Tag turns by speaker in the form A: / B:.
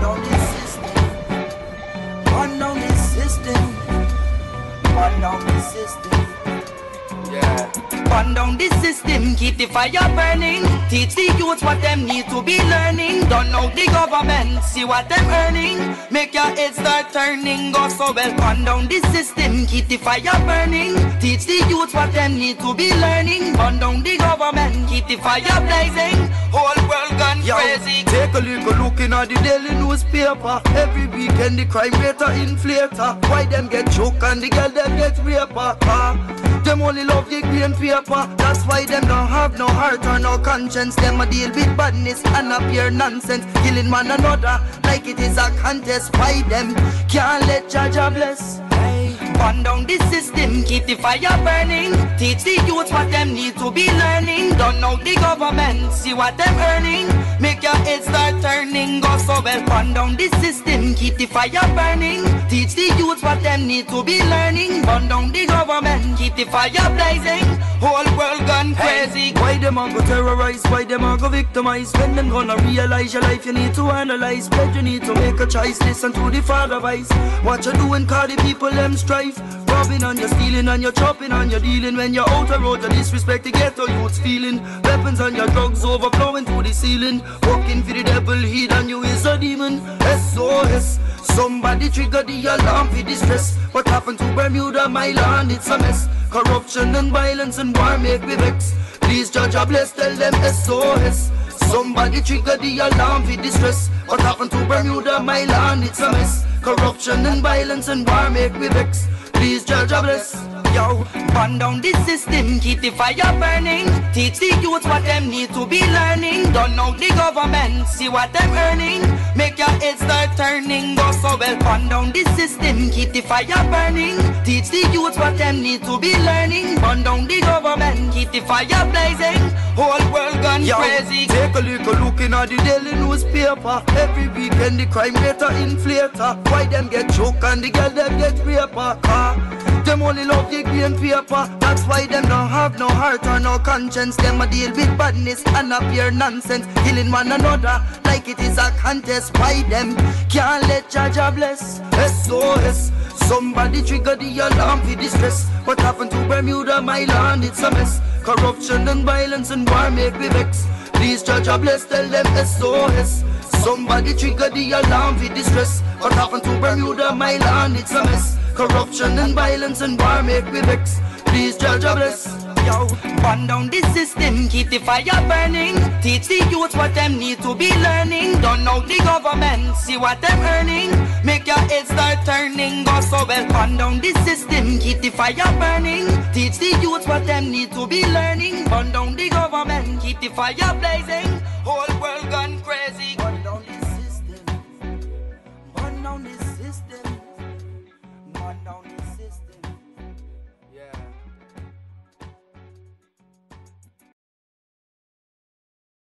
A: Down the system. Down the system. Down the system. Yeah. Burn down the system, keep the fire burning. Teach the youth what them need to be learning. Don't know the government, see what them earning. Make your head start turning, go so well. Burn down the system, keep the fire burning. Teach the youth what them need to be learning. Burn down the government, keep the fire blazing. Whole world gone Yo, crazy. Take a little look in at the daily newspaper. Every weekend the crime rate inflator. Why them get choked and the girl them get rape? Uh, them only love the green paper. That's why them don't have no heart or no conscience. Them a deal with badness and a pure nonsense. Killing one another like it is a contest. Why them can't let Jah Jah bless? Burn down the system, keep the fire burning. Teach the youth what them need to be learning. Don't know the government, see what them earning. Make your head start turning, go so well. Burn down the system, keep the fire burning. Teach the youth what them need to be learning. Burn down the government, keep the fire blazing. Whole world gone crazy. Hey, why them a go terrorize? Why them a go victimize? When them gonna realize your life, you need to analyze. But you need to make a choice. Listen to the father voice. What you doing? Call the people them strive. Robbing and you're stealing and you're chopping and you're dealing. When you're out the road, you disrespect the ghetto youths feeling. Weapons and your drugs overflowing to the ceiling. Working for the devil, he than you is a demon. SOS. Somebody trigger the alarm for distress. What happened to Bermuda, my land? It's a mess. Corruption and violence and war make me vex. Please Jah Jah bless, tell them SOS. Somebody trigger the alarm for distress. What happened to Bermuda, my land? It's a mess. Corruption and violence and war make me vex. Please Jah Jah bless. Yo, burn down the system, keep the fire burning. Teach the youth what them need to be learning. Don't know the government, see what them earning. Make your head start turning, go so well. Burn down the system, keep the fire burning. Teach the youth what them need to be learning. Burn down the government, keep the fire blazing. Whole world gone Yo, crazy. Take a little look in at the daily newspaper. Every weekend the crime rate inflator. Why them get choked and the girl them get raper? Them only love the green paper. That's why them don't have no heart or no conscience. Them a deal with badness and a pure nonsense. Killing one another like it is a contest. Why them can't let Jah Jah bless? SOS. Somebody trigger the alarm for distress. What happened to Bermuda, my land? It's a mess. Corruption and violence and war make me vex. Please Jah Jah bless, tell them SOS. Somebody trigger the alarm for distress. What happened to Bermuda, my land? It's a mess. Corruption and violence and war make me vex. Please Jah Jah bless. Yo, burn down the system, keep the fire burning. Teach the youth what them need to be learning. Don't know the government, see what them earning. Make your head start turning, go so well. Burn down the system, keep the fire burning. Teach the youth what them need to be learning. Burn down the government, keep the fire blazing.